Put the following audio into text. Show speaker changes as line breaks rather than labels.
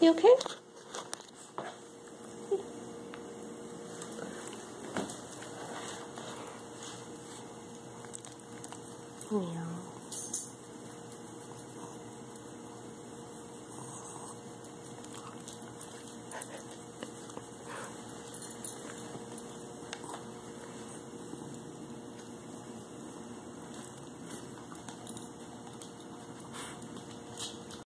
You okay? Meow.